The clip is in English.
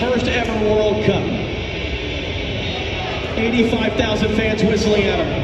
first ever World Cup. 85,000 fans whistling at him.